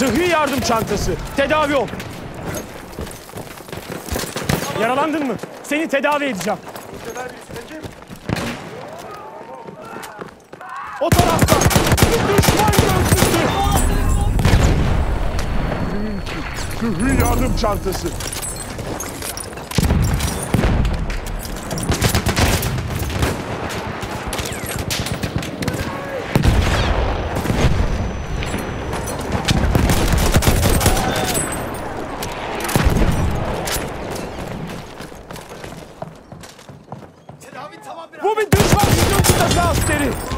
Sıhhi yardım çantası. Tedavi ol. Yaralandın mı? Seni tedavi edeceğim. O tarafta. Düşman gözlüsü. Sıhhi yardım çantası. Robin, du schaffst es, uns das